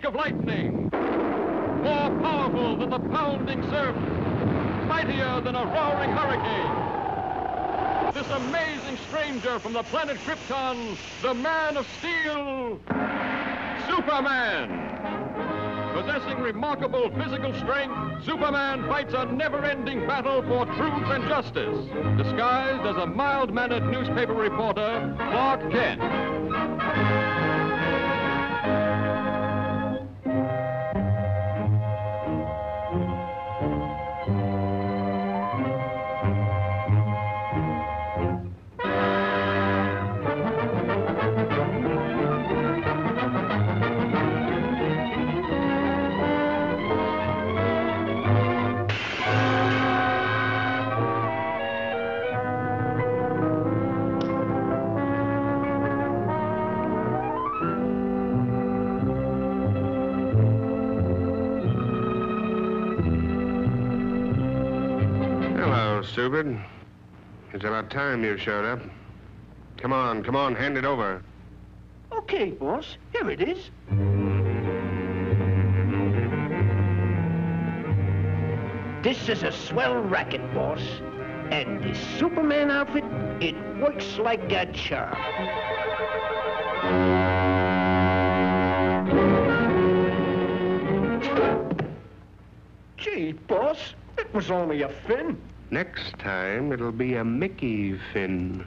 Streak of lightning. More powerful than the pounding surf. Mightier than a roaring hurricane. This amazing stranger from the planet Krypton, the Man of Steel, Superman. Possessing remarkable physical strength, Superman fights a never-ending battle for truth and justice, disguised as a mild-mannered newspaper reporter, Clark Kent. Stupid. It's about time you showed up. Come on, come on, hand it over. Okay, boss. Here it is. This is a swell racket, boss. And this Superman outfit, it works like a charm. Gee, boss, it was only a fin. Next time, it'll be a Mickey Finn.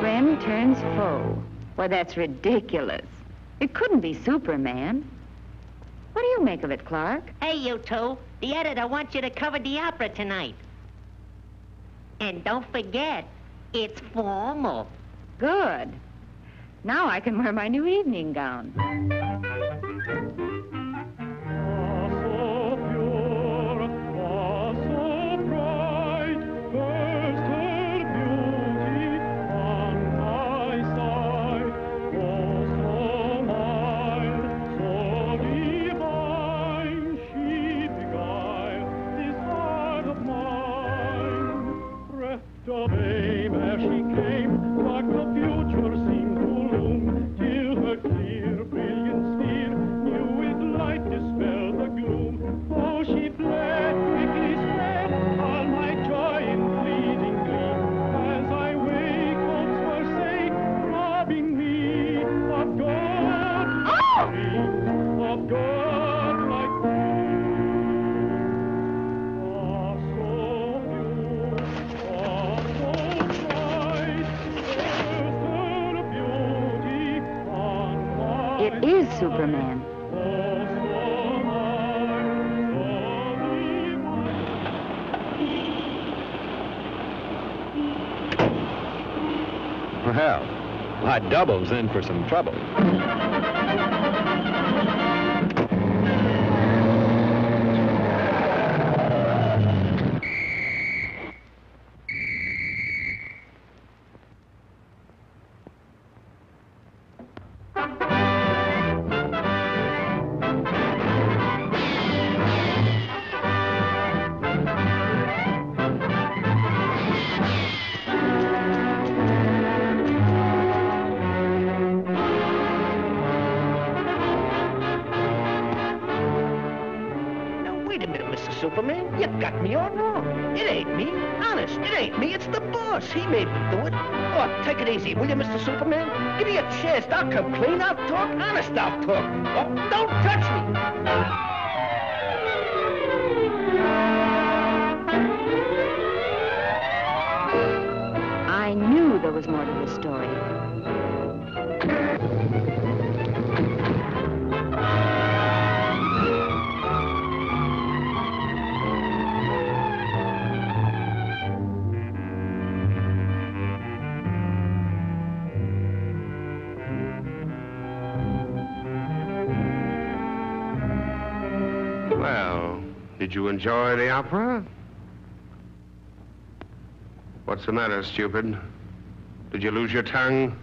Friend turns foe. Why, that's ridiculous. It couldn't be Superman. What do you make of it, Clark? Hey, you two. The editor wants you to cover the opera tonight. And don't forget, it's formal. Good. Now I can wear my new evening gown. It is Superman. Well, my double's in for some trouble. Wait a minute, Mr. Superman. You got me all wrong. It ain't me. Honest, it ain't me. It's the boss. He made me do it. Oh, take it easy, will you, Mr. Superman? Give me a chance. I'll come clean. I'll talk. Honest, I'll talk. Oh, don't touch me. I knew there was more to the story. Well, did you enjoy the opera? What's the matter, stupid? Did you lose your tongue?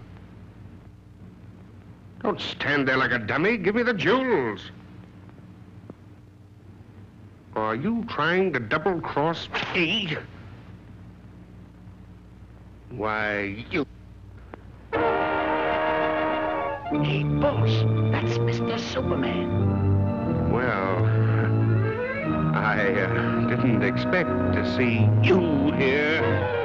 Don't stand there like a dummy. Give me the jewels. Are you trying to double-cross me? Why, you... Hey, boss, that's Mr. Superman. Well, I uh, didn't expect to see you here.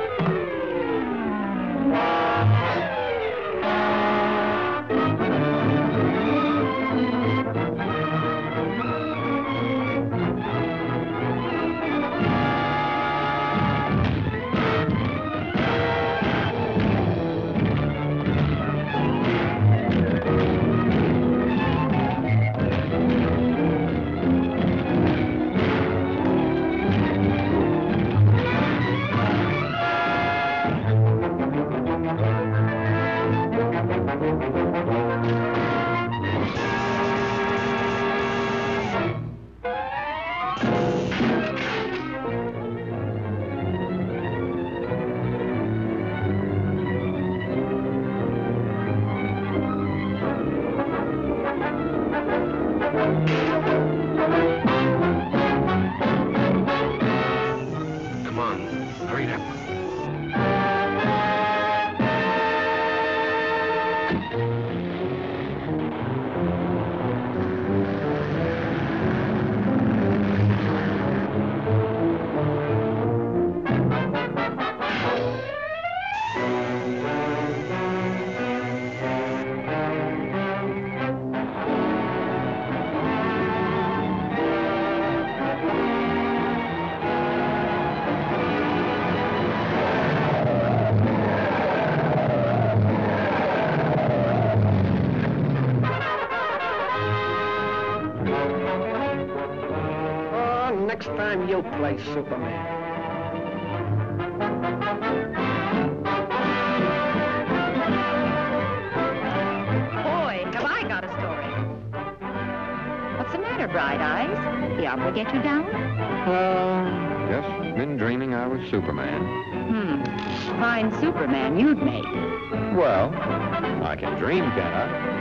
Time you play Superman. Boy, have I got a story. What's the matter, Bright Eyes? The opera get you down? Uh, just been dreaming I was Superman. Hmm. Fine Superman you'd make. Well, I can dream, can I?